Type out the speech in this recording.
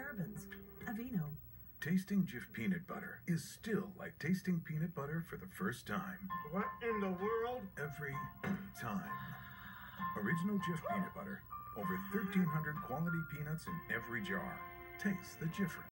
parabens. Aveeno. Tasting Jif peanut butter is still like tasting peanut butter for the first time. What in the world? Every time. Original Jif peanut butter. Over 1,300 quality peanuts in every jar. Taste the difference.